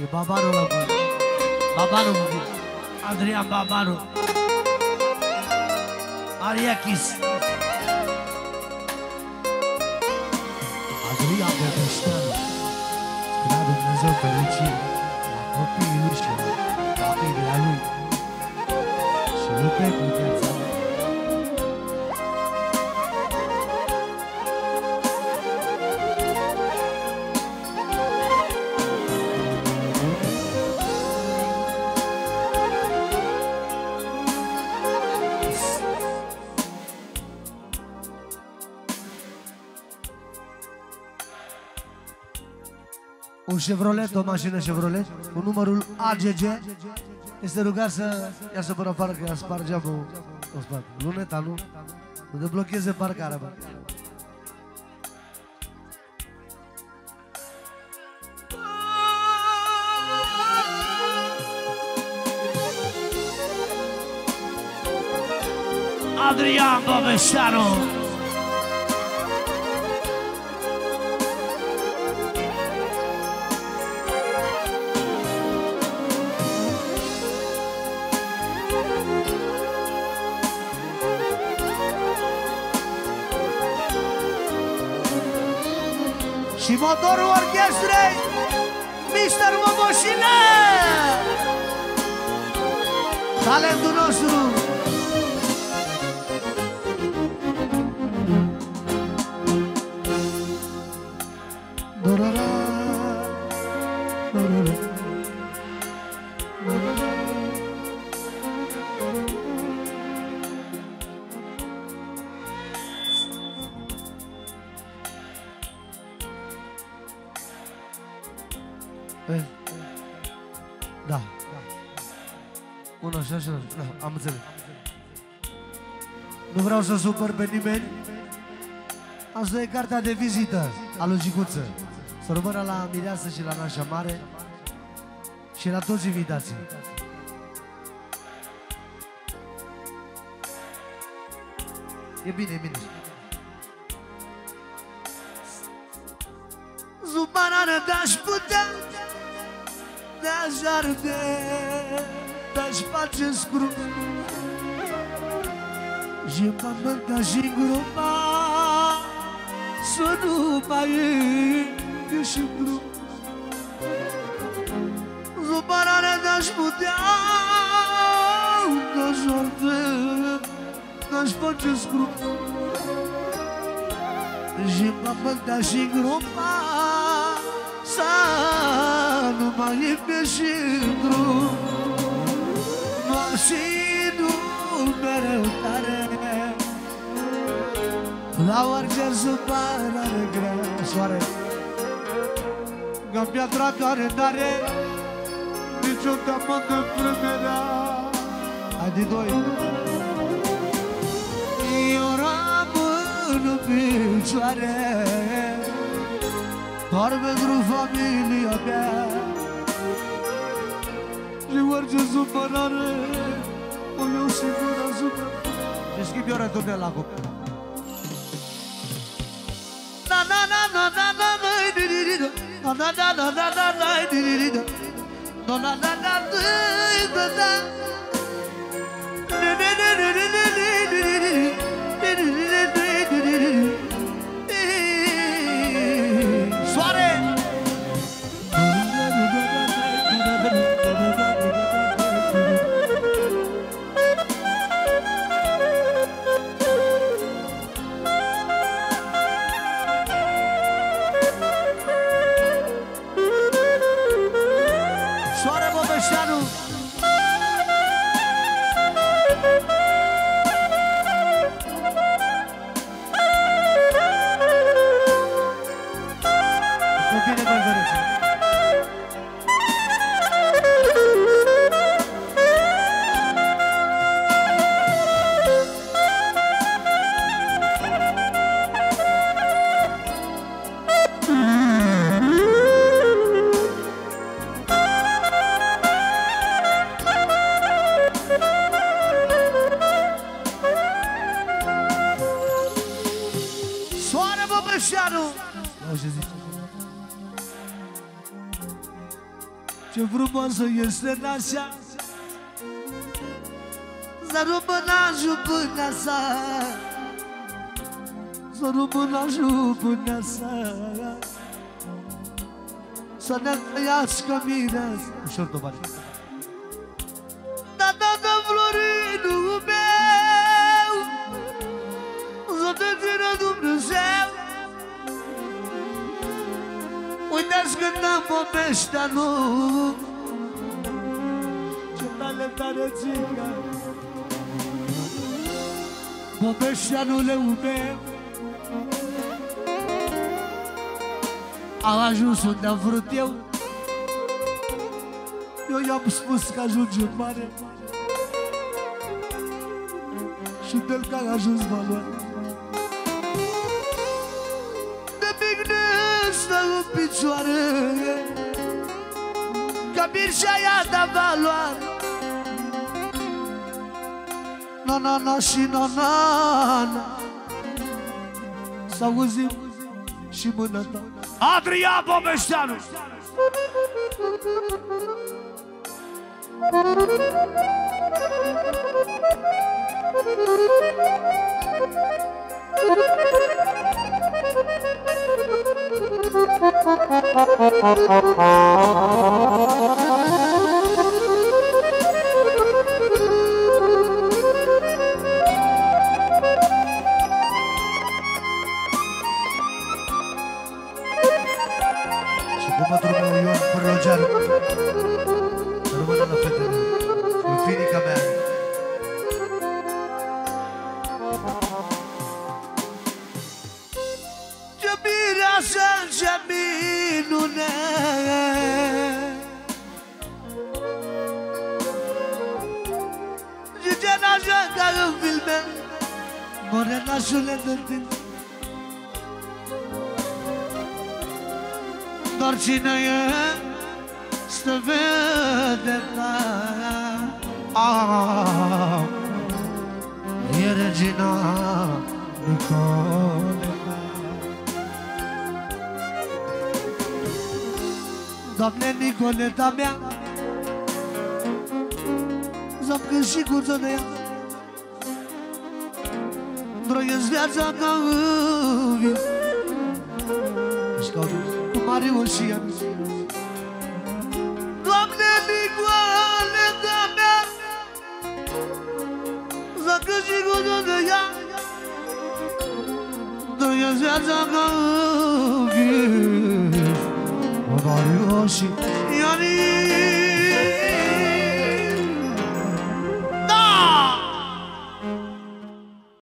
E Babarul ăla, bă. Babarul, bă. Adrian Babaru, Ariakis, Adrian Băbășteanu. Spre Dumnezeu fericire. Un Chevrolet, o mașină Chevrolet, cu numărul AGG, este rugat să iasă până afară că ea spar geamul în spate. Luneta, nu? Nu deblocheze parcarea, bă. Adrian Băbeșanu Σιμοντόρου Ορκέστρε, Μίστερ Μομοσινέ, ταλέντου νόσου. Eh, Da. Una așa, așa, da, am înțeles. Nu vreau să supăr pe nimeni. Asta e cartea de vizită a lui Gicuță. Să rămână la Mireasă și la Nașa Mare și la toți invitații. E bine, e bine. Zubanară te-aș putea Te-aș arde Te-aș face scrum Și mă ca și grupa Să nu mai ieși în drum Zubanară te-aș putea Te-aș arde Te-aș face scrum și mă băgda și gropa lăsat numai pe și drum. Noam și nu mereu tare. La orice supărare grea soare. Că-mi piatra doare tare. Niciun tământ în vremea Adi doi. Eu rămân în picioare. Doar pentru familia mea Și orice supărare O iau sigur asupra Și schimb eu returne la copil Na na na na na na na di di di do. Na na na na na na na di di di do. Na na na na di di da. Di di di Não queria mais assim. Ce zice? Ce frumoasă este nașa Să rămână până sa Să rămână până sa Să ne trăiască bine Ușor, domare Uitați când am povestea nu. Ce tale tare țiga Povestea nu le meu Au ajuns unde am vrut eu. Eu i-am spus că ajunge mare. Și del că a ajuns valoare stă în picioare. Că birja i-a dat valoare. Na, na, na și na, na, na. Să auzim și mâna ta. Adrian Bobeșteanu Și așa ca în filme. Morenașule de tine Doar cine e Să vede ah, E regina Nicoleta Doamne Nicoleta mea Zăm când și curță de ea Trăiesc viața ca în vis. Și ca cu mare oșian Doamne Nicoleta mea Zăm când și curță de ea Trăiesc viața ca în vis. Cu mare oșian